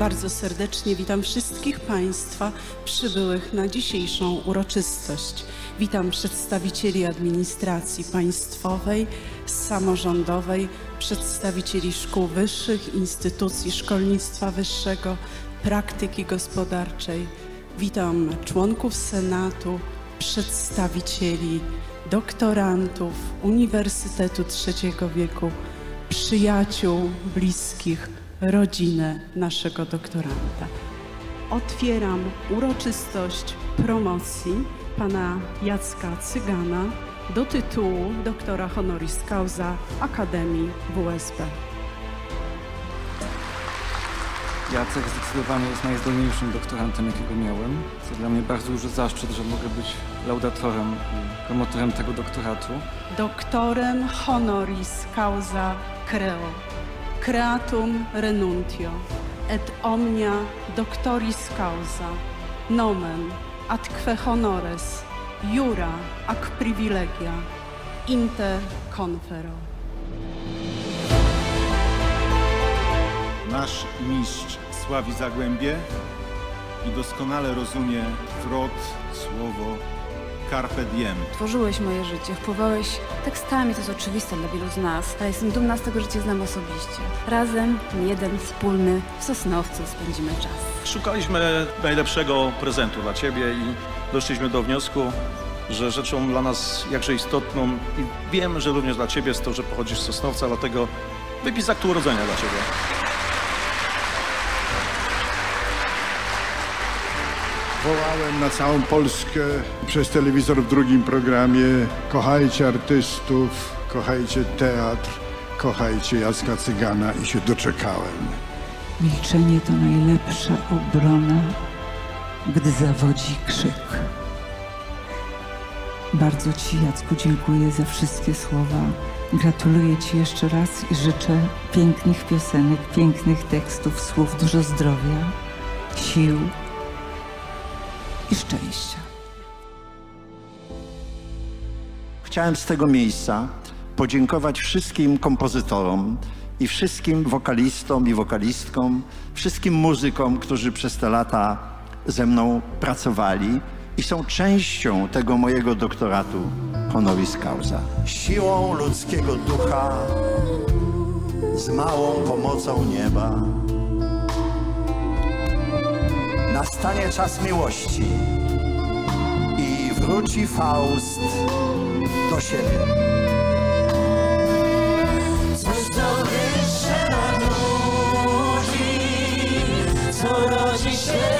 Bardzo serdecznie witam wszystkich Państwa przybyłych na dzisiejszą uroczystość. Witam przedstawicieli administracji państwowej, samorządowej, przedstawicieli szkół wyższych, instytucji szkolnictwa wyższego, praktyki gospodarczej. Witam członków Senatu, przedstawicieli doktorantów Uniwersytetu Trzeciego Wieku, przyjaciół, bliskich, rodzinę naszego doktoranta. Otwieram uroczystość promocji pana Jacka Cygana do tytułu doktora honoris causa Akademii WSB. Jacek zdecydowanie jest najzdolniejszym doktorantem, jakiego miałem. To dla mnie bardzo duży zaszczyt, że mogę być laudatorem i promotorem tego doktoratu. Doktorem honoris causa creo, creatum renuntio, et omnia doctoris causa, nomen atque honores, jura ac privilegia, inter confero. Nasz mistrz sławi Zagłębie i doskonale rozumie zwrot, słowo carpe diem. Tworzyłeś moje życie, wpływałeś tekstami, to jest oczywiste dla wielu z nas, ale jestem dumna z tego, że Cię znam osobiście. Razem, jeden, wspólny, w Sosnowcu spędzimy czas. Szukaliśmy najlepszego prezentu dla Ciebie i doszliśmy do wniosku, że rzeczą dla nas jakże istotną i wiem, że również dla Ciebie jest to, że pochodzisz z Sosnowca, dlatego wypis aktu urodzenia dla Ciebie. Wołałem na całą Polskę przez telewizor w drugim programie kochajcie artystów, kochajcie teatr, kochajcie Jacka Cygana i się doczekałem. Milczenie to najlepsza obrona, gdy zawodzi krzyk. Bardzo Ci, Jacku, dziękuję za wszystkie słowa. Gratuluję Ci jeszcze raz i życzę pięknych piosenek, pięknych tekstów, słów, dużo zdrowia, sił i szczęścia. Chciałem z tego miejsca podziękować wszystkim kompozytorom i wszystkim wokalistom i wokalistkom, wszystkim muzykom, którzy przez te lata ze mną pracowali i są częścią tego mojego doktoratu honoris causa. Siłą ludzkiego ducha, z małą pomocą nieba, nastanie czas miłości i wróci Faust do siebie. Coś co wyższe co rodzi się